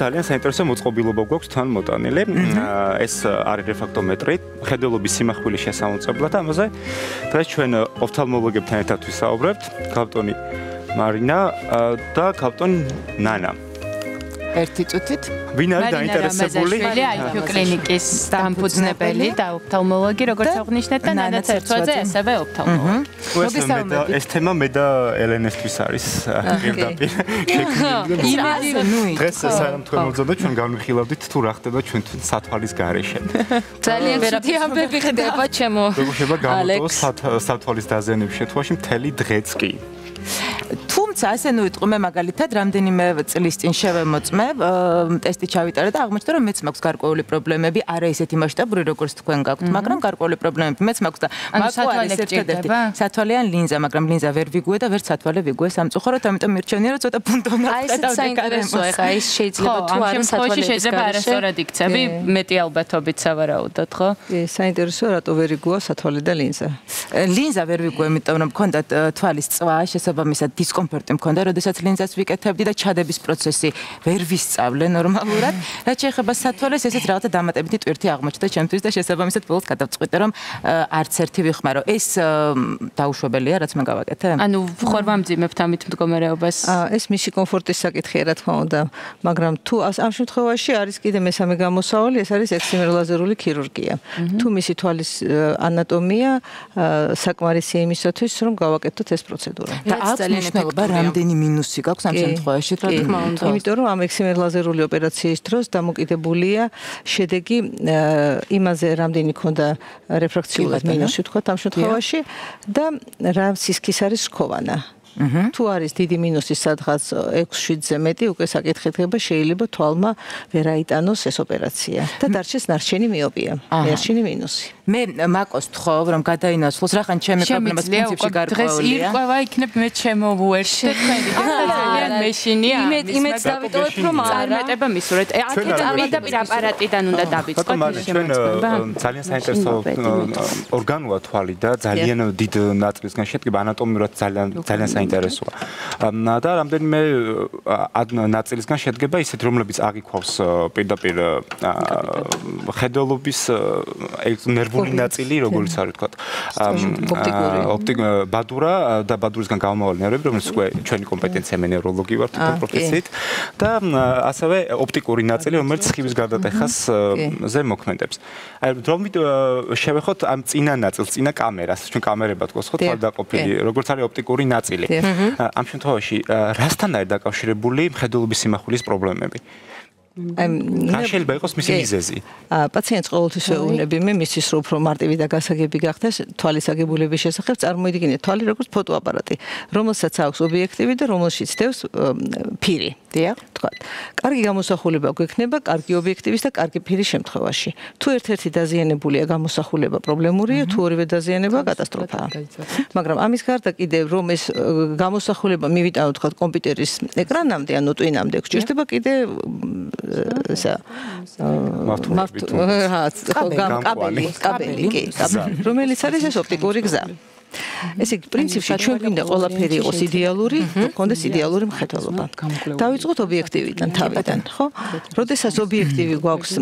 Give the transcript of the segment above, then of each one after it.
ძალიან საინტერესო მოწყობილობა გვაქვს თან მოტანილი. ეს არის რეფაქტომეტრი, ხედელობის სიმახვილის შესამოწებლად. ამაზე დღეს ჩვენ ოფთალმოლოგებთან ერთად ვისაუბრებთ. კაპტონი მარინა და კაპტონი ნანა. ერთი წუთით. ვინ არის დაინტერესებული? აიო კლინიკის დამფუძნებელი და ოფთალმოლოგი, როგორც აღნიშნეთ და ნანაც ერთვაზე ასევე ოფთალმოლოგი. მოგესალმებით. ეს თემა მე და ელენესთვის არის პირდაპირ. იმედი ნუ დღეს საერთოდ და ჩვენ განვიხილავდით თუ რა ხდება ჩვენ სათვალის გარეშე. ძალიან ვერაფერი ამბები ხდება ჩემო. როგორ შეიძლება გამოტოს სათვალის დაზიანების შემთხვევაში მთელი დღეც კი. თუმცა ასე ნუ ვიტყვი მე მაგალითად რამდენიმე წლის წინ შევემოწმე ტესტი ჩავიტარე და აღმოჩნდა რომ მეც მაქვს გარკვეული პრობლემები. არა ისეთი მასშტაბური როგორც თქვენ გაქვთ მაგრამ გარკვეული პრობლემები. მეც მაქვს და მაგალითად ერთადერთი სათვალიან ლინზა მაგრამ ლინზა ვერ ვიგუე და ვერ სათვალე ვიგუე სამწუხაროდ ამიტომ მირჩენია რომ ცოტა პუნტონა აი ეს საინტერესოა ხა ის შეიძლება თუ არა სათვალე შეიძლება არასწორად იქცები. მეტი ალბათობით სავარაუდოდ ხო? საინტერესოა რატო ვერ იგუა სათვალე და ლინზა? ლინზა ვერ ვიგუე იმიტომ რომ მქონდა თვალის წვა შესაბამისად დისკომფორტი მქონდა, როდესაც ლინზას ვიკეთებდი და ჩადების პროცესი ვერ ვისწავლე ნორმალურად. რაც შეეხება სათვალეს, ესეც რაღაცა დამატებითი ტვირთი აღმოჩნდა ჩემთვის და შესაბამისად ბოლოს გადავწყვიტე, რომ არც ერთი ვიხმარო. ეს დაუშვებელია, რაც მე გავაკეთე. ანუ ხორვამძიმებთ ამით მდგომარეობას. ეს მისი კომფორტის საკითხია, რა თქმა უნდა, მაგრამ თუ ამ შემთხვევაში არის კიდე მესამე გამოსავალი, ეს არის ექსიმერლაზერული ქირურგია. თუ მისი თვალის ანატომია საკმარისია იმისათვის, რომ გავაკეთოთ ეს პროცედურა. და ძალიან მნიშვნელობა რამდენი მინუსი გაქვს ამ შემთხვევაში რა თქმა უნდა. იმიტომ რომ ამ ექსიმერ ლაზერული ოპერაციის დროს დამოკიდებულია შედეგი იმაზე რამდენი ქონდა რეფრაქციულად მინუსი თქვა ამ შემთხვევაში. და რა სისქის არის სქოვანა. თუ არის დიდი მინუსი სადღაც 6-7-ზე მეტი, უკვე საკითხი ხდება, შეიძლება თვალმა ვერ აიტანოს ეს ოპერაცია. და დარჩეს ნარჩენი მიოპია, ნარჩენი მინუსი. მე მაკოს თხოვ, რომ გადაინაცვლოს, რახან ჩემი პრობლემას პრინციპში გარკვეულია. დღეს ირკვევა იქნებ მე ჩემო თქვენი. ძალიან მეშინია. იმედ იმედ დავიტოვებ, რომ წარმეტება მისურეთ. აქეთ ამიდაპირ აპარატიდან უნდა დავიწყოთ. ჩვენ ძალიან საინტერესო ორგანოა თვალი და ძალიან დიდ ნაწილისგან შედგება ანატომიურად ძალიან ძალიან საინტერესოა. და რამდენიმე ნაწილისგან შედგება ისეთ რომლებიც აღიქვავს პირდაპირ ხედელობის ნერვული ნაწილი, როგორც არის თქვა. ოპტიკური ბადურა და ბადურისგან გამომავალი ნერვები, რომელიც უკვე ჩვენი კომპეტენცია მე ნევროლოგი ვარ თვითონ პროფესიით. და ასევე ოპტიკური ნაწილი, რომელიც სხივის გადატეხას ზე მოქმედებს. აი რომით შევეხოთ ამ წინა ნაწილს, წინა კამერას, ჩვენ კამერებად გვაქვს ხო თავდაყოფილი, როგორც არის ოპტიკური ნაწილი. ამ შემთხვევაში რასთან არის დაკავშირებული მხედველობის სიმახვილის პრობლემები? აი რა შეიძლება იყოს მისი მიზეზი? აა პაციენტს ყოველთვის ეუბნები მე მისის რო უფრო მარტივი და გასაგები გახდეს თვალის აგებულების შესახებ წარმოიდგინეთ თვალი როგორც ფოტოაპარატი, რომელსაც აქვს ობიექტივი და რომელშიც დევს ფირი. დიახ, თქვა. კარგი გამოსახულება გვექნება კარგი ობიექტივის და კარგი ფირის შემთხვევაში. თუ ერთ-ერთი დაზიანებულია გამოსახულება პრობლემურია, თუ ორივე დაზიანება კატასტროფაა. მაგრამ ამის გარდა კიდევ რომ ეს გამოსახულება მივიტანოთ თქვა კომპიუტერის ეკრანამდე, ანუ ტვინამდე, გჭირდება კიდე ესა კაბელი, კაბელი, კი, რომელიც არის ეს ოპტიკური გზა. ესე იგი პრინციპში ჩვენ გვინდა ყველაფერი იყოს იდეალური, გქონდეს იდეალური მხედველობა. დავიწყოთ ობიექტივიდან, თავიდან, ხო? როდესაც ობიექტივი გვაქვს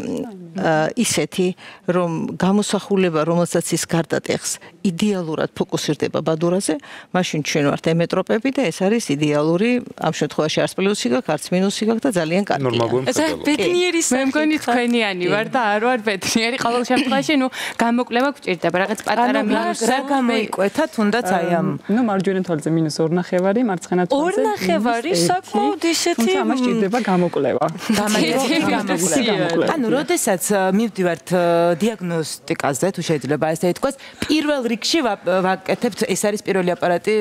ისეთი, რომ გამოსახულება, რომელსაც ის გარდატეხს, იდეალურად ფოკუსირდება ბადურაზე, მაშინ ჩვენ ვართ ემეტროპები და ეს არის იდეალური, ამ შემთხვევაში არც პლუსი გაქვს, არც მინუსი გაქვს და ძალიან კარგია. ეს ბედნიერი მე მგონი თქვენიანი ვარ და არ ვარ ბედნიერი, ყოველ შემთხვევაში, ნუ გამოკლება გჭირდება, რაღაც პატარა მინუსი რა გამოიკვეთა თუნდაც აი ამ. ნუ მარჯვენა თვალზე მინუს 2 ნახევარი, მარცხენა თვალზე 2 ნახევარი, საკმაოდ ისეთი თუმცა ამას ჭირდება გამოკლება. გამოკლება. ანუ როდესაც მივდივართ დიაგნოსტიკაზე, თუ შეიძლება ესე ითქვას, პირველ რიგში ვაკეთებთ, ეს არის პირველი აპარატი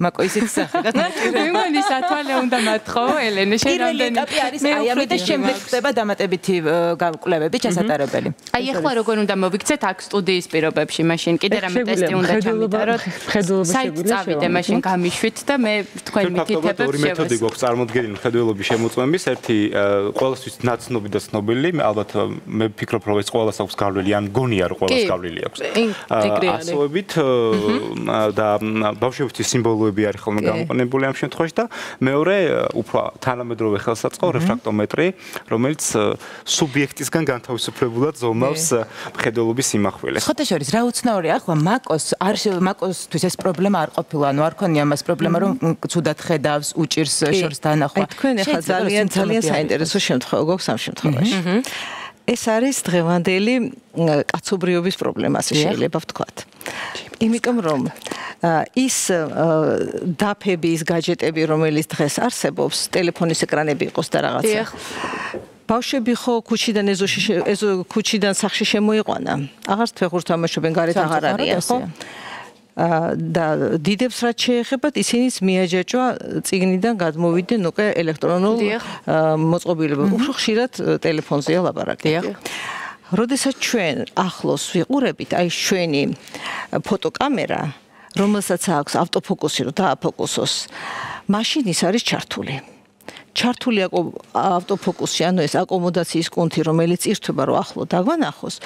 მაკოისის სახე. მე მგონი სათვალე უნდა მათხოვ, ელენე, შენ რამდენი? ეტაპი არის აი ამით და შემდეგ ხდება დამატებითი გამკვლევები ჩასატარებელი. აი ახლა როგორ უნდა მოვიქცეთ აქ სტუდიის პირობებში, მაშინ კიდე რამე ტესტი უნდა ჩამიტაროთ. ხედულობა შეგვიძლია წავიდე მაშინ გამიშვით და მე თქვენ მითითებებს შევეს. ორი მეთოდი გვაქვს წარმოქმნილი ხედულობის შემოწმების, ერთი ყოველთვის ნაცნობი და ცნობილი, ალბათ მე ვფიქრობ რომ ეს ყოველას აქვს გავლილი ან გონია რომ ყოველას გავლილი აქვს ასოებით და ბავშვებისთვის სიმბოლოები არის ხოლმე გამოყენებული ამ შემთხვევაში და მეორე უფრო თანამედროვე ხელსაწყო რეფრაქტომეტრი რომელიც სუბიექტისგან განთავისუფლებულად ზომავს მხედველობის სიმახვილეს ხოთა შორის რა უცნაურია ახლა მაკოს არ მაკოსთვის ეს პრობლემა არ ყოფილა ანუ არ ქონია მას პრობლემა რომ ცუდად ხედავს უჭირს შორს დანახვა. თქვენ ახლა ძალიან ძალიან საინტერესო შემთხვევა გვაქვს ამ შემთხვევაში ეს არის დღევანდელი კაცობრიობის პრობლემას შეიძლება ვთქვათ. იმიტომ რომ ის დაფები, ის გაჯეტები, რომელიც დღეს არსებობს, ტელეფონის ეკრანები იყოს და რაღაცა. ბავშვები ხო ქუჩიდან ეზოში ეზო ქუჩიდან სახში შემოიყვანა. აღარც ფეხურს თამაშობენ, გარეთ აღარ არიან, ხო? და დიდებს რაც შეეხებათ ისინიც მიაჯაჭვა ციგნიდან გადმოვიდნენ უკვე ელექტრონულ მოწყობილობებს უფრო ხშირად ტელეფონზეა ლაპარაკი როდესაც ჩვენ ახლოს ვიყურებით აი ჩვენი ფოტოკამერა რომელსაც აქვს ავტოფოკუსი რომ დააფოკუსოს მაშინ ის არის ჩართული ჩართული ავტოფოკუსი, ანუ ეს აკომოდაციის კუნთი, რომელიც ირთვება, რომ ახლო დაგვანახოს,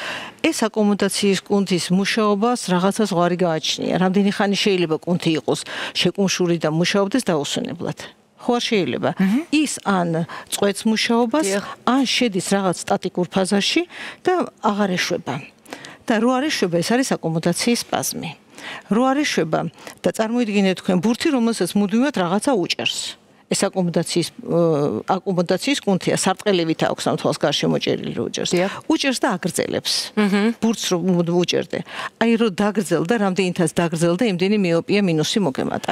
ეს აკომოდაციის კუნთის მუშაობას რაღაცა ზღვარი გააჩნია. რამდენი ხანი შეიძლება კუნთი იყოს შეკუმშური და მუშაობდეს დაუსვენებლად? ხო შეიძლება. ის ან წვეთს მუშაობას, ან შედის რაღაც სტატიკურ ფაზაში და აღარ ეშვება. და რო არ ეშვება, ეს არის აკომოდაციის სპაზმი. რო არ ეშვება და წარმოიდგინეთ თქვენ ბურთი, რომელსაც მუდმივად რაღაცა უჭერს. ეს აკომოდაციის აკომოდაციის კუნთია. სარტყელივით აქვს ამ თვალს გარშემოჭერილი როჯერს უჭერს და აგრძელებს. ბურთს რომ უჭერდე. აი რომ დაგრძელდა რამდენითაც დაგრძელდა იმდენი მიოპია მინუსი მოგემატა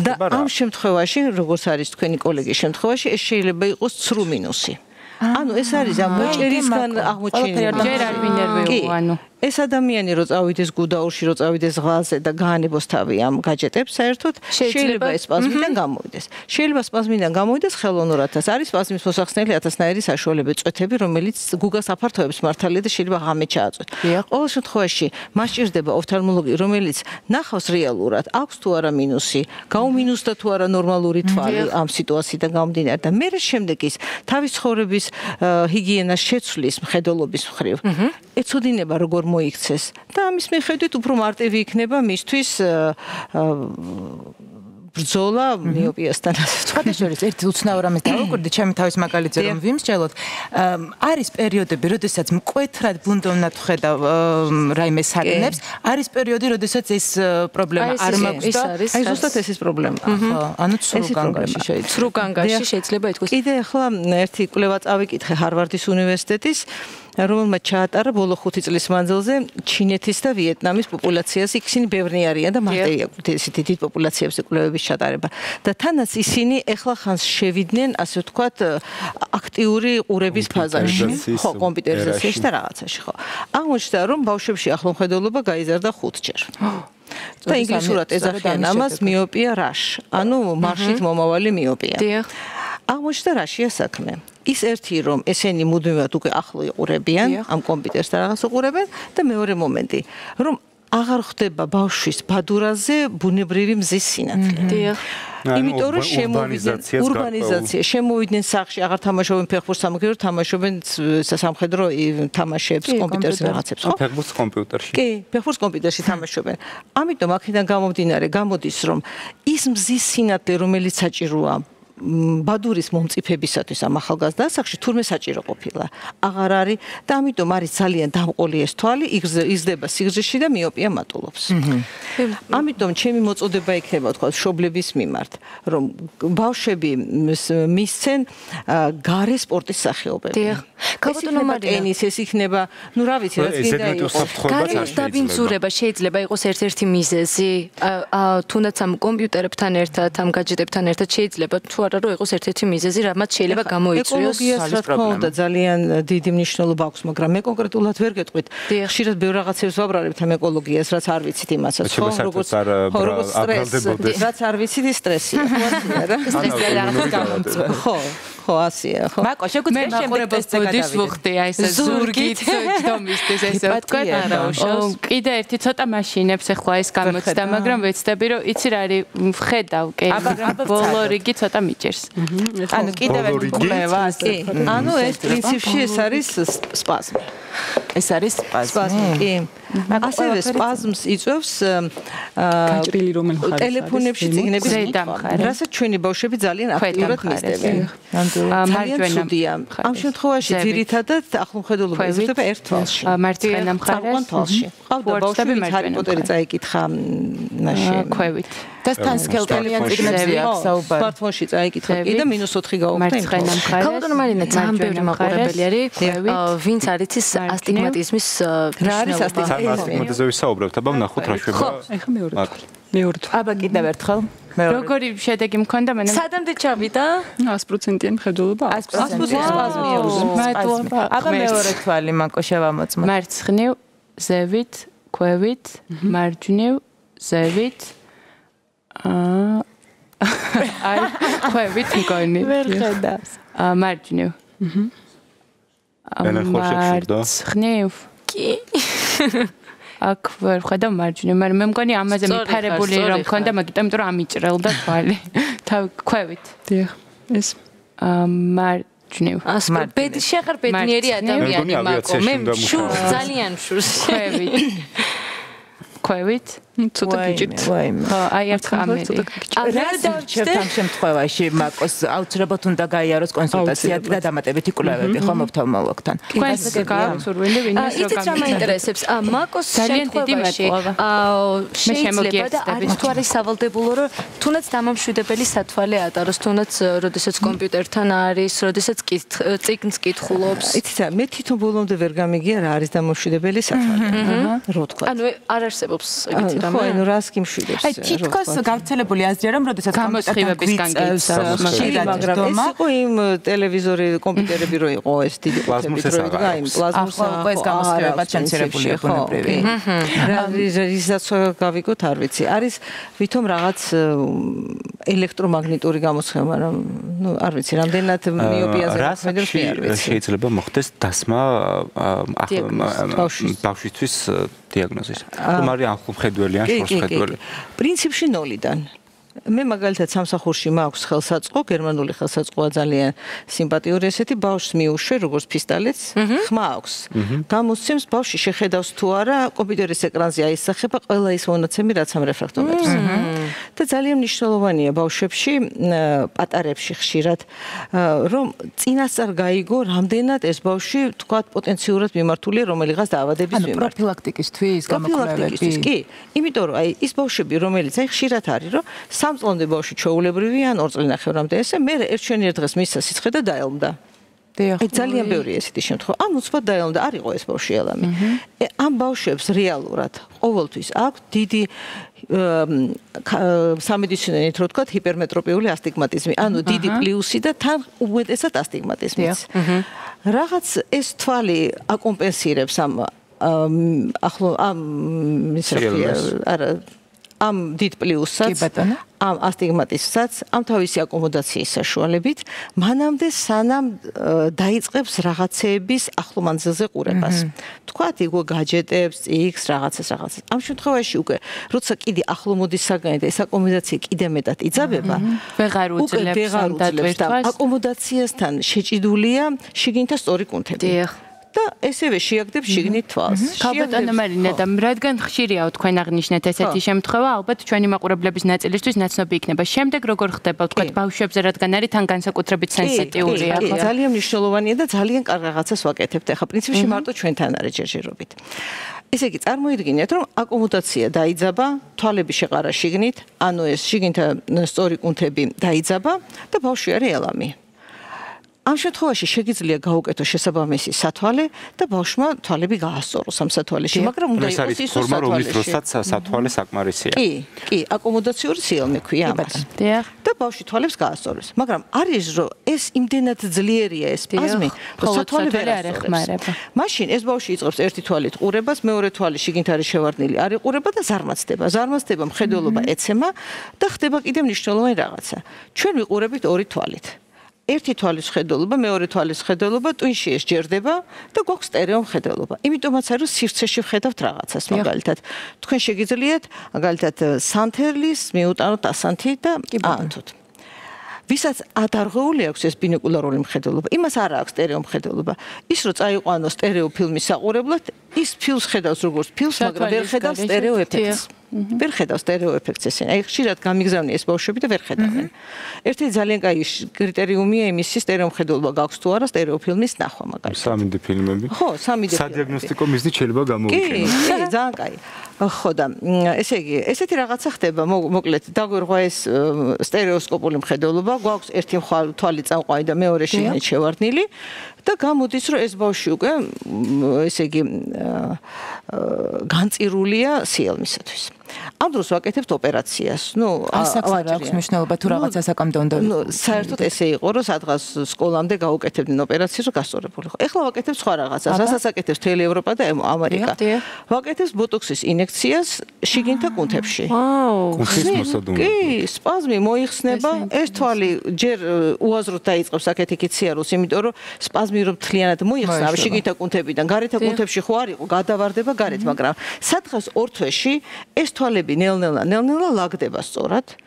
და ამ შემთხვევაში როგორც არის თქვენი კოლეგის შემთხვევაში ეს შეიძლება იყოს ცრუ მინუსი. ანუ ეს არის ამ მოჭერისგან აღმოჩენილი. ჯერ არ მინერვეო ანუ ეს ადამიანი რო წავიდეს გუდაურში, რო წავიდეს ღალზე და გაანებოს თავი ამ გაჯეტებს, საერთოდ შეიძლება ეს სპაზმიდან გამოვიდეს. შეიძლება სპაზმიდან გამოვიდეს ხელოვნურათაც. არის სპაზმის მოსახსნელი ათასნაირი საშუალება წვეთები, რომელიც გუგას აფართოებს მართალია და შეიძლება ღამე ჩააწვეთ. ყოველ შემთხვევაში მას ჭირდება ოფთალმოლოგი, რომელიც ნახავს რეალურად, აქვს თუ არა მინუსი, გაუმინუსდა თუ არა ნორმალური თვალი ამ სიტუაციიდან გამომდინარე და მე შემდეგ ის თავის ცხოვრების ჰიგიენას შეცვლის მხედველობის მხრივ. ეცოდინება როგორ მოიქცეს და ამის მიხედვით უფრო მარტივი იქნება მისთვის ბრძოლა მიოპიასთან. სხვათა შორის ერთი უცნაურ ამის დავუკვირდი, ჩემი თავის მაგალითზე რომ ვიმსჯელოთ. არის პერიოდები, როდესაც მკვეთრად ბუნდოვნად ხედავ რაიმე საგნებს, არის პერიოდი, როდესაც ეს პრობლემა არ მაქვს და აი ზუსტად ეს ის პრობლემა. ხო, ანუ ცრუ განგაში შეიძლება. ცრუ განგაში შეიძლება ითქვას. კიდე ახლა ერთი კვლევა წავიკითხე ჰარვარდის უნივერსიტეტის რომელმაც ჩაატარა ბოლო 5 წლის მანძილზე ჩინეთის და ვიეტნამის პოპულაციას. ისინი ბევრი არიან და მარტივია ესეთი დიდი პოპულაციების კვლევების ჩატარება. და თანაც ისინი ეხლა ხანს შევიდნენ ასე ვთქვათ აქტიური ყურების ფაზაში ხო კომპიუტერიზაციაში და რაღაცაში ხო. აღმოჩნდა რომ ბავშვებში ახლომხედველობა გაიზარდა 5 ჯერ და ინგლისურად ეძახიან ამას მიოპია რაშ. ანუ მარშით მომავალი მიოპია. დიახ აღმოჩნდა რაშია საქმე ის ერთი რომ ესენი მუდმივად უკვე ახლო იყურებიან ამ კომპიუტერს და რაღაც უყურებენ და მეორე მომენტი რომ აღარ ხდება ბავშვის ბადურაზე ბუნებრივი მზის სინათლე. დიახ. იმიტომ რომ შემოვიდნენ урბანიზაცია, შემოვიდნენ სახში, აღარ თამაშობენ ფეხბურთს, ამგერო თამაშობენ სამხედრო თამაშებს, კომპიუტერზე რაღაცებს, ხო? ფეხბურთს კომპიუტერში. კი, ფეხბურთს კომპიუტერში თამაშობენ. ამიტომ აქედან გამომდინარე, გამოდის რომ ის მზის სინათლე, რომელიც საჭიროა ბადურის მომწიფებისათვის ამ ახალგაზრდა ასაკში თურმე საჭირო ყოფილა. აღარ არის და ამიტომ არის ძალიან დამყოლი ეს თვალი, იზრდება სიგრძეში და მიოპია მატულობს. ამიტომ ჩემი მოწოდება იქნება თქვა მშობლების მიმართ, რომ ბავშვები მისცენ გარე სპორტის სახეობები. დიახ. ქალბატონო მარინა, ტენის ეს იქნება, ну რა ვიცი, რაც გინდა იყოს. გარემოს დაბინძურება შეიძლება იყოს ერთ-ერთი მიზეზი, თუნდაც ამ კომპიუტერებთან ერთად, ამ გაჯეტებთან ერთად შეიძლება თუ არა რომ იყოს ერთ-ერთი მიზეზი, რამაც შეიძლება გამოიწვიოს სალის პრობლემა. ეკოლოგიას რა თქმა უნდა ძალიან დიდი მნიშვნელობა აქვს, მაგრამ მე კონკრეტულად ვერ გეტყვით. ხშირად ბევრ რაღაცებს ვაბრალებ ამ ეკოლოგიას, რაც არ ვიცით იმასაც, ხო, როგორც როგორც სტრესი, რაც არ ვიცით ის სტრესი. სტრესი რა რაღაც გამომწვევ. ხო. ხო, ასია, ხო. მაკო, შეგვიძლია შემდეგ ტესტზე გადავიდეთ. ვუხდი აი ეს ზურგით ჯდომისთვის ესე ვთქვა და კიდე ერთი ცოტა მაშინებს ახლა ეს გამოცდა, მაგრამ ვეცდები რომ იცი რა არის ხედავ კი, ბოლო რიგი ცოტა მიჭერს. ანუ კიდევ ერთი კვლევა, კი. ანუ ეს პრინციპში ეს არის სპაზმი. ეს არის სპაზმი. კი. ასევე სპაზმს იწვევს გაჭრილი რომელ ხარისხ ტელეფონებში წიგნების დამხარ. რასაც ჩვენი ბავშვები ძალიან აქტიურად მისდევენ. ძალიან ცუდია. ამ შემთხვევაში ძირითადად ახლომხედველობა იზრდება ერთ თვალში. მარცხენა მხარეს. ყავდა ბავშვები ჰარი პოტერი წაიკითხა ნაში. ქვევით. და თან სკელტელიან წიგნებზე აქვს საუბარი. სმარტფონში წაიკითხა კი და -4 გაუხდა იმ მხარეს. ქალბატონო მარინა ძალიან ბევრი მაყურებელი არის. ვინც არის ის ასტიგმატიზმის რა არის ასტიგმატიზმი? ასტიგმატიზმის საუბრობთ, აბა ვნახოთ რა შვება. ხო, ეხა მეორე. მეორე. აბა კიდევ ერთხელ. მეორე. როგორი შედეგი მქონდა მანამ? სადამდე ჩავიდა? 100%-იანი მხედველობა. 100%-იანი სპაზმია. მადლობა. აბა მეორე თვალი მაკო შევამოწმოთ. მარცხნივ, ზევით, ქვევით, მარჯვნივ, ზევით. აა აი, ქვევით მგონი. ვერ ხედავს. აა მარჯვნივ. აჰა. მარცხნივ. კი. აქ ვერ ხედავ მარჯვნივ, მაგრამ მე მგონი ამაზე მიფარებული რომ მქონდა, მაგრამ იმიტომ რომ ამიჭრელდა თვალი. თავ ქვევით. დიახ. ეს აა მარჯვნივ. ასე ბედი შეღარ ბედნიერი ადამიანი მაკო. მე შურს ძალიან შურს. ქვევით. ქვევით? ცოტა გიჭირთ. ხო, აი ერთ ხამე. რა დავჭერთ ამ შემთხვევაში მაკოს აუცილებლად უნდა გაიაროს კონსულტაცია და დამატებითი კვლევები ხო მოფთალმოლოგთან. თქვენს გაქვს სურვილი ვინმეს რო გამიგია. იცით რა მაინტერესებს? ა მაკოს შემთხვევაში შეიძლება და არის თუ არის სავალდებულო რომ თუნდაც დამამშვიდებელი სათვალე ატაროს, თუნდაც როდესაც კომპიუტერთან არის, როდესაც წიგნს კითხულობს. იცით რა, მე თვითონ ბოლომდე ვერ გამიგია რა არის დამამშვიდებელი სათვალე. რო თქვა. ანუ არ არსებობს ეგეთი რა ხო, ანუ რას გიმშვიდებს? აი, თითქოს გავრცელებული აზრია, რომ როდესაც გამოსხივების განგებს, მაგრამ ეს იყო იმ ტელევიზორი, კომპიუტერები რო იყო ეს დიდი პლაზმურს ეს რა იმ პლაზმურს ახლა ეს გამოსხივება ჩანცერებული იყო ნებრივი. რა ისაც გავიგოთ, არ ვიცი. არის ვითომ რაღაც ელექტრომაგნიტური გამოსხივება, მაგრამ ნუ არ ვიცი, რამდენად მიოპიაზე მოქმედებს მე არ ვიცი. შეიძლება მოხდეს დასმა ბავშვისთვის დიაგნოზის. რომ არის ახალმხედველი ან შორსხედველი. პრინციპში ნოლიდან. მე მაგალითად სამსახურში მაქვს ხელსაწყო, გერმანული ხელსაწყოა ძალიან სიმპათიური ესეთი ბავშვს მიუშვე როგორც ფისტალეთს, ხმა აქვს. გამოსცემს ბავშვი შეხედავს თუ არა კომპიუტერის ეკრანზე აისახება ყველა ის მონაცემი რაც ამ რეფრაქტორებს. და ძალიან მნიშვნელოვანია ბავშვებში, პატარებში ხშირად, რომ წინასწარ გაიგო, რამდენად ეს ბავშვი თქვა პოტენციურად მიმართულია რომელიღაც დაავადების მიმართ. ანუ პროფილაქტიკისთვის გამოკვლევები. კი, იმიტომ რომ აი ის ბავშვები რომელიც აი ხშირად არის, რომ სამწლამდე ბავშვი ჩაულებრივი ან ორ წელი ნახევრამდე ესე მე ერთშენიერ დღეს მისცა სიცხე და დაელმდა. დიახ. ძალიან ბევრი ესეთი შემთხვევა. ან უცბად დაელმდა, არ იყო ეს ბავშვი ელამი. ამ ბავშვებს რეალურად ყოველთვის აქვს დიდი სამედიცინო რო თქვა ჰიპერმეტროპიული ასტიგმატიზმი, ანუ დიდი პლუსი და თან უმეტესად ასტიგმატიზმიც. რაღაც ეს თვალი აკომპენსირებს ამ ახლო ამ ის რა არა ამ დიდ პლუსსაც ამ ასტიგმატისაც ამ თავისი აკომოდაციის საშუალებით მანამდე სანამ დაიწყებს რაღაცეების ახლო მანძილზე ყურებას. თქვათ იგო გაჯეტებს, X რაღაცას რაღაცას. ამ შემთხვევაში უკვე როცა კიდე ახლო მოდის საგანი და ეს აკომოდაცია კიდე მეტად იძაბება, ვეღარ უძლებს და აკომოდაციასთან შეჭიდულია შიგნითა სწორი კუნთები. დიახ. და ესევე შეაგდებს შიგნით თვალს. ქალბატონო მარინა და რადგან ხშირია თქვენ აღნიშნეთ ესეთი შემთხვევა, ალბათ ჩვენი მაყურებლების ნაწილისთვის ნაცნობი იქნება. შემდეგ როგორ ხდება თქვა ბავშვებზე რადგან არის თან განსაკუთრებით სენსიტიურია, ხო? ძალიან მნიშვნელოვანია და ძალიან კარგ რაღაცას ვაკეთებთ. ახლა პრინციპში მარტო ჩვენთან არის ჯერჯერობით. ესე იგი, წარმოიდგინეთ, რომ აკომოდაცია დაიძაბა, თვალები შეყარა შიგნით, ანუ ეს შიგნითა სწორი კუნთები დაიძაბა და ბავშვი არის ელამი. ამ შემთხვევაში შეგიძლია გაუკეთო შესაბამისი სათვალე და ბავშვმა თვალები გაასწოროს ამ სათვალეში, მაგრამ უნდა იყოს ის ფორმა, რომლის დროსაც სათვალე საკმარისია. კი, კი, აკომოდაციური სიელმე ქვია ამას. დიახ. და ბავშვი თვალებს გაასწოროს, მაგრამ არის რომ ეს იმდენად ძლიერია ეს პაზმი, რომ სათვალე ვერ ეხმარება. მაშინ ეს ბავშვი იწყებს ერთი თვალით ყურებას, მეორე თვალი შიგნით არის შევარდნილი, არ იყურება და ზარმაცდება. ზარმაცდება მხედველობა ეცემა და ხდება კიდევ მნიშვნელოვანი რაღაცა. ჩვენ ვიყურებით ორი თვალით. ერთი თვალის ხედულობა, მეორე თვალის ხედულობა ტვინში ესჯერდება და გვაქვს სტერეო ხედულობა. იმიტომაც არის რომ სივრცეში ვხედავთ რაღაცას, მაგალითად, თქვენ შეგიძლიათ მაგალითად სანთერლის მიუტანოთ ასანთი და აანთოთ. ვისაც ადარღეული აქვს ეს ბინოკულარული მხედველობა, იმას არ აქვს სტერეო მხედველობა. ის რო წაიყვანოს სტერეო ფილმის საყურებლად, ის ფილმს ხედავს როგორც ფილმს, მაგრამ ვერ ხედავს სტერეო ეფექტს. ვერ ხედავს სტერეო ეფექტს ესე. აი ხშირად გამიგზავნი ეს ბავშვები და ვერ ხედავენ. ერთი ძალიან კაი კრიტერიუმია იმის სტერეო მხედველობა გაქვს თუ არა სტერეო ფილმის ნახვა მაგალითად. 3D ფილმები. ხო, 3D. სადიაგნოსტიკო მიზნით შეიძლება გამოვიყენოს. კი, კი, ძალიან კაი. ხო და ესე იგი, ესეთი რაღაცა ხდება, მოკლედ, დაგვირღვა ეს სტერეოსკოპული მხედველობა, გვაქვს ერთი თვალი წამყვანი და მეორე შიგნით შევარდნილი და გამოდის რომ ეს ბავშვი უკვე ესე იგი განწირულია სიელმისათვის. ამ დროს ვაკეთებთ ოპერაციას. ნუ ასაკს აქვს მნიშვნელობა თუ რაღაცა საკამდე უნდა ნუ საერთოდ ესე იყო რომ სადღაც სკოლამდე გაუკეთებდნენ ოპერაციას რომ გასწორებული ხო. ეხლა ვაკეთებთ სხვა რაღაცას. რასაც აკეთებს თელი ევროპა და ამერიკა. ვაკეთებს ბოტოქსის ინექციას შიგნითა კუნთებში. ვაუ. კუნთის მოსადუმე. კი, სპაზმი მოიხსნება. ეს თვალი ჯერ უაზროდ დაიწყებს აქეთ იქით სიარულს, იმიტომ რომ სპაზმი რომ თლიანად მოიხსნა შიგნითა კუნთებიდან, გარეთა კუნთებში ხო არ იყო, გადავარდება გარეთ, მაგრამ სადღაც ორ თვეში ეს თვალები ნელ-ნელა ნელ-ნელა ლაგდება სწორად.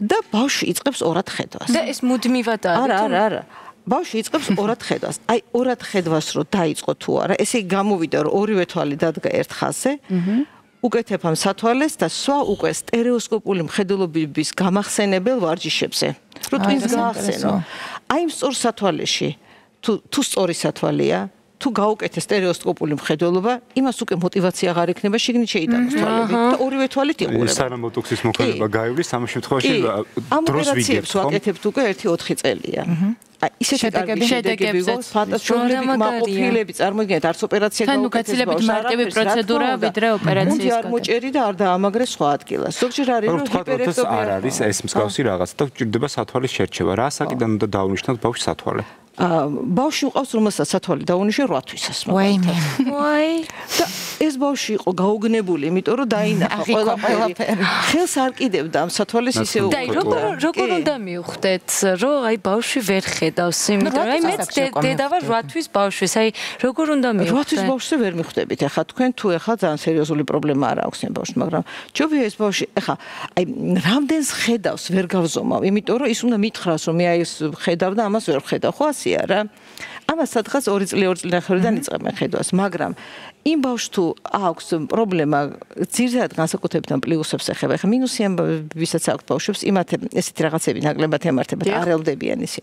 და ბავშვი იწყებს ორად ხედვას. და ეს მუდმივად არის. არა, არა, არა. ბავშვი იწყებს ორად ხედვას. აი, ორად ხედვას რო დაიწყო თუ არა, ესე იგი გამოვიდა რომ ორივე თვალი დადგა ერთ ხაზზე. აჰა. უკეთებ ამ სათვალეს და სვა უკვე სტერეოსკოპული მხედველობის გამახსენებელ ვარჯიშებზე. რო twins გაახსენო. აი, სწორ სათვალეში თუ თუ სწორი სათვალეა, თუ გაუკეთეს სტერეოსკოპული მხედველობა, იმას უკვე мотивация აღარ იქნება, შიგნით შეიტანოს თვალები. და ორივე თვალით იყურება. სანამ ოტოქსის მოქმედება გაივლის, ამ შემთხვევაში დროს ვიგებთ, ხო? ვაკეთებთ უკვე 1-4 წელია. ისეთი კარგი შედეგები გქონს ფანტასტიკური მაყოფილები წარმოიდგინეთ. არც ოპერაცია გაუკეთეს თან გაცილებით მარტივი პროცედურა ვიდრე ოპერაციის გაკეთება არ მოჭერი და არ დაამაგრეს სხვა ადგილას. ზოგჯერ არის რომ ჰიპერექტომია არ არის ეს მსგავსი რაღაც და გჭირდება სათვალის შერჩევა. რა საკიდან უნდა დავნიშნოთ ბავშვის სათვალე? ბავშვი ყავს რომელსაც სათვალე დაუნიშნე 8 თვისას მაგალითად. ვაი. და ეს ბავშვი იყო გაუგნებული, იმიტომ რომ დაინახა ყველა ყველაფერი. ხელს არ კიდევდა ამ სათვალეს ისე უკვე. და როგორ როგორ უნდა მივხვდეთ, რომ აი ბავშვი ვერ ხედავს, იმიტომ რომ აი მეც დედა ვარ 8 თვის ბავშვის, აი როგორ უნდა მივხვდეთ? 8 თვის ბავშვზე ვერ მივხვდებით. ეხლა თქვენ თუ ეხლა ძალიან სერიოზული პრობლემა არ აქვს ამ ბავშვს, მაგრამ ჯობია ეს ბავშვი ეხლა აი რამდენს ხედავს ვერ გავზომავ, იმიტომ რომ ის უნდა მითხრას, რომ მე აი ეს ხედავ და ამას ვერ ხედავ, ხო? ინფორმაცია რა. ამას სადღაც 2 წელი 2 წელი ნახევრიდან იწყებენ ხედვას, მაგრამ იმ ბავშვს თუ აქვს პრობლემა ძირზად განსაკუთრებთან პლუსებს ეხება, ხა მინუსიან ვისაც აქვს ბავშვებს, იმათ ესეთი რაღაცები ნაკლებად ემართებათ, არ ელოდებიან ისე.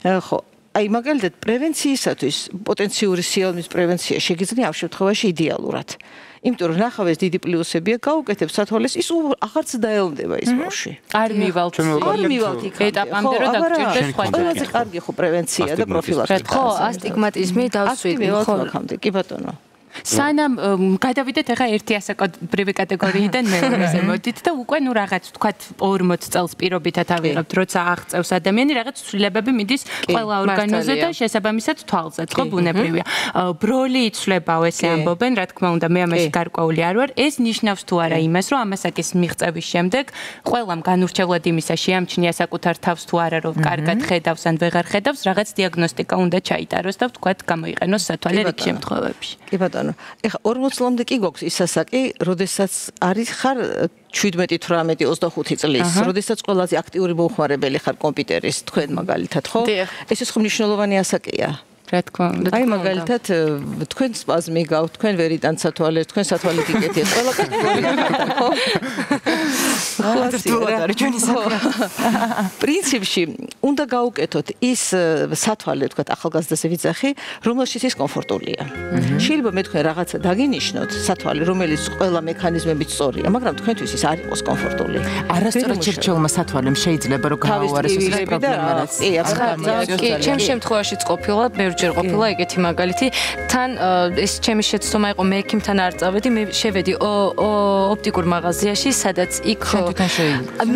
ხო, აი მაგალითად პრევენციისათვის პოტენციური სიელმის პრევენცია შეგიძლია ამ შემთხვევაში იდეალურად. იმიტომ რომ ნახავეს დიდი პლუსებია, გაუკეთებს სათვალეს, ის აღარც დაელოდება ის ბავშვი. არ მივალთ. არ მივალთ იქ ეტაპამდე რომ დაგჭირდეს სხვა ყველაზე კარგი ხო პრევენცია და პროფილაქტიკა. ხო, ასტიგმატიზმი დავსვით. ხო, კი ბატონო. სანამ გადავიდეთ ახლა ერთი ასაკობრივი კატეგორიიდან მეორეზე მოდით და უკვე ნუ რაღაც თქვათ 40 წელს პირობითად ავიღებთ როცა აღწევს ადამიანი რაღაც ცვლილებები მიდის ყველა ორგანოზე და შესაბამისად თვალზე ხო ბუნებრივია. ბროლი იცვლებაო ესე ამბობენ რა თქმა უნდა მე ამაში გარკვეული არ ვარ. ეს ნიშნავს თუ არა იმას რომ ამასაკის მიღწევის შემდეგ ყველამ განურჩევლად იმისა შეამჩნია საკუთარ თავს თუ არა რომ კარგად ხედავს ან ვეღარ ხედავს რაღაც დიაგნოსტიკა უნდა ჩაიტაროს და თქვათ გამოიყენოს სათვალე რიგ შემთხვევებში. კი ბატონო ანუ ეხა 40 წლამდე კი გვაქვს ის ასაკი, როდესაც არის ხარ 17, 18, 25 წლის, როდესაც ყველაზე აქტიური მომხმარებელი ხარ კომპიუტერის, თქვენ მაგალითად, ხო? ეს ის ხო მნიშვნელოვანი ასაკია. რა თქმა უნდა. აი მაგალითად თქვენ სპაზმი გაქვთ, თქვენ ვერიდან სათვალეს, თქვენ სათვალეთ იკეთეთ, ყველა კატეგორია ხო, არის ჩვენი საკრა. პრინციპში უნდა გაუკეთოთ ის სათვალე, თქვა ახალგაზრდაზე ვიძახი, რომელშიც ის კომფორტულია. შეიძლება მე თქვენ რაღაცა დაგინიშნოთ სათვალე, რომელიც ყველა მექანიზმებით სწორია, მაგრამ თქვენთვის ის არ იყოს კომფორტული. არასწორად შერჩეულმა სათვალემ შეიძლება რომ გააუარესოს ეს პრობლემა რაც. კი, ახლა კი, ჩემ შემთხვევაშიც ყოფილა, მე ჯერ ყოფილა ეგეთი მაგალითი. თან ეს ჩემი შეცდომა იყო მე ექიმთან არ წავედი, მე შევედი ოპტიკურ მაღაზიაში, სადაც იქ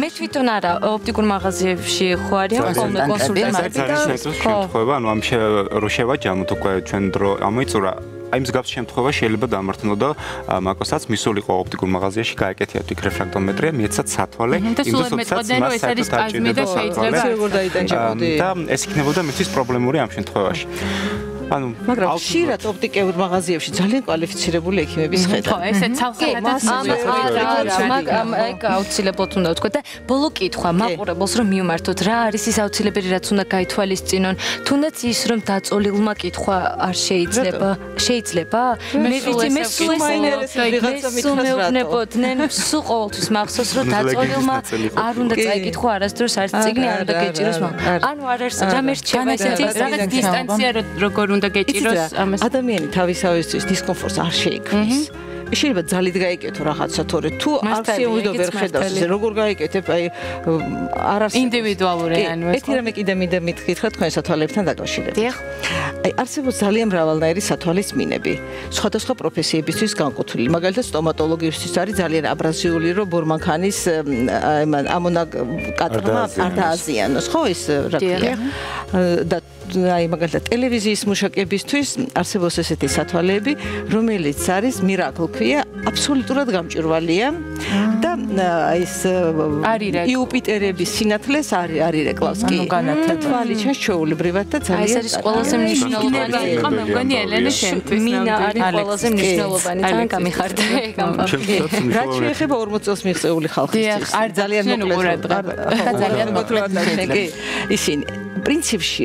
მე თვითონ არა, ოპტიკურ მაღაზიებში ხო არიან ხოლმე კონსულტანტები და ხო. ანუ ამ რო შევაჯამოთ უკვე ჩვენ დრო ამოიწურა აი მსგავს შემთხვევა შეიძლება დამართნოდა მაკოსაც მისულიყო ოპტიკურ მაღაზიაში გაეკეთია თვიქ რეფრაქტომეტრია, მიეცათ სათვალე, იმ დროს რომ ეს არის პაზმი და შეიძლება როგორ დაიტანჯებოდი. და ეს იქნებოდა მისთვის პრობლემური ამ შემთხვევაში. ანუ მაგრამ ხშირად ოპტიკურ მაღაზიებში ძალიან კვალიფიცირებული ექიმების ხედავ. ხო, ესე ცალსახადაც მაგრამ აი გაუცილებლად უნდა ვთქვა და ბოლო კითხვა მაყურებელს რომ მიუმართოთ რა არის ის აუცილებელი რაც უნდა გაითვალისწინონ? თუნდაც ის რომ დაწოლილმა კითხვა არ შეიძლება შეიძლება მე ვიცი მე სულ ვიღაცა მითხრას ნებოდნენ სულ ყოველთვის მახსოვს რომ დაწოლილმა არ უნდა წაიკითხვა არასდროს არც წიგნი არ უნდა გეჭიროს ანუ არ არის რა მერჩება ესეთი რაღაც დისტანცია როგორ უნდა გეჭიროს ამას. ადამიანი თავისავისთვის დისკომფორტს არ შეიქმნის შეიძლება ძალით გაიკეთო რაღაცა თორე. თუ არქიუმიდო ვერ ხედავს როგორ გაიკეთებ? აი არ არის ინდივიდუალური ანუ ეს ერთი რამე კიდე მინდა მითხრა თქვენ სათვალებთან დაკავშირებით. დიახ. აი არსებობს ძალიან მრავალნაირი სათვალის მინები. სხვადასხვა პროფესიებისთვის განკუთვნილი. მაგალითად სტომატოლოგიისთვის არის ძალიან აბრაზიული რომ ბორმანქანის აი ამონა კატრმა არ დააზიანოს. ხო ეს რა ქვია? და აი მაგალითად ტელევიზიის მუშაკებისთვის არსებობს ესეთი სათვალეები რომელიც არის მირაკლ ქვია აბსოლუტურად გამჭვირვალეა და ეს იუპიტერების სინათლეს არის არის რეკლავს კი. თვალი ჩაშოულებრივად და ძალიან ეს არის ყველაზე მნიშვნელოვანი იყო მე მგონი ელენე შენთვის მინა არის ყველაზე მნიშვნელოვანი ძალიან გამიხარდა. რა შეიძლება 40 წელს მიღწეული ხალხისთვის ძალიან მოკლედ. და ძალიან მოკლედ. კი. ისინი პრინციპში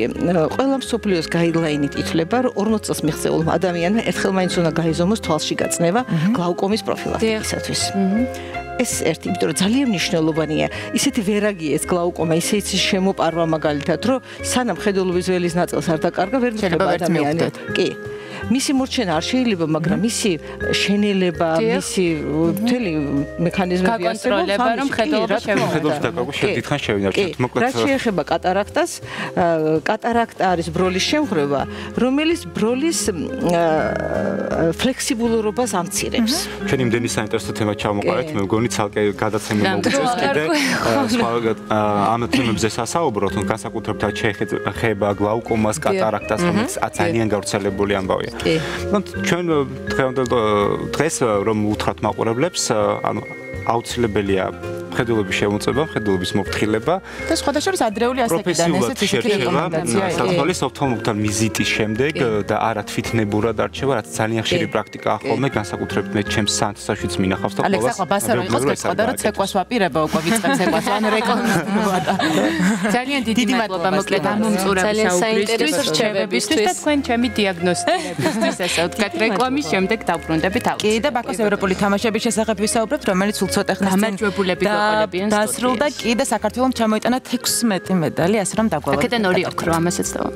ყველა მსოფლიოს გაიდლაინით ითვლება, რომ 40 წელს მიღწეულ ადამიანმა ერთხელ მაინც უნდა გაიზომოს თვალში გაწნევა გლაუკომის პროფილაქტიკისათვის. ეს ერთი, იმიტომ რომ ძალიან მნიშვნელოვანია. ისეთი ვერაგია ეს გლაუკომა, ისეც შემოპარვა მაგალითად, რომ სანამ ხედულობის ველის ნაწილს არ დაკარგა, ვერ შეიძლება ადამიანი. კი. მისი მორჩენა არ შეიძლება, მაგრამ მისი შენელება, მისი მთელი მექანიზმები ასწავლება, რომ ხედულობა შევიდა. ხედულობის დაკარგვა შედითხან შევიდა, მოკლედ. რა შეეხება კატარაქტას? კატარაქტა არის ბროლის შემღრევა, რომელიც ბროლის ფლექსიბულურობას ამცირებს. ჩვენ იმდენი საინტერესო თემა ჩავმოყარეთ, მე მგონი ცალკე გადაცემა მოგწეს კიდე. სხვა ამ თემებზე სასაუბროთ, განსაკუთრებით შეეხება გლაუკომას, კატარაქტას, რომელიც ძალიან გავრცელებული ამბავია. კი. ну ჩვენ დღევანდელ დღეს რომ უთხრათ მაყურებლებს ანუ აუცილებელია ხედულობის შემოწება, ხედულობის მოფრთხილება და სხვადასხვა ადრეული ასაკიდან ესეც ისეთი რეკომენდაციაა. საფრთხის ოფთალმოგთან ვიზიტის შემდეგ და არა თვითნებურად არჩევა, რაც ძალიან ხშირი პრაქტიკაა ხოლმე, განსაკუთრებით მე ჩემს სანთსაშიც მინახავს და ყოველს. ალექსა, ბასარო იყოს გეტყოდა, რომ ცეკვას ვაპირება უკვე ვიწყებ ცეკვას, ანუ რეკომენდაცია და ძალიან დიდი მადლობა მოკლედ ამ მომწურავი საინტერესო რჩევებისთვის და თქვენ ჩემი დიაგნოსტიკებისთვის ესე ვთქვათ, რეკლამის შემდეგ დავბრუნდებით ალბათ. კი და ბაქოს ევროპული თამაშების შესახებ ვისაუბრებთ, რომელიც სულ ცოტა ხნის წინ გამარჯვებულები და დაყოლებიან დასრულდა კიდე საქართველოს ჩამოიტანა 16 მედალი ასე რომ დაგვალოთ. აქედან ორი ოქრო ამასაც დავა.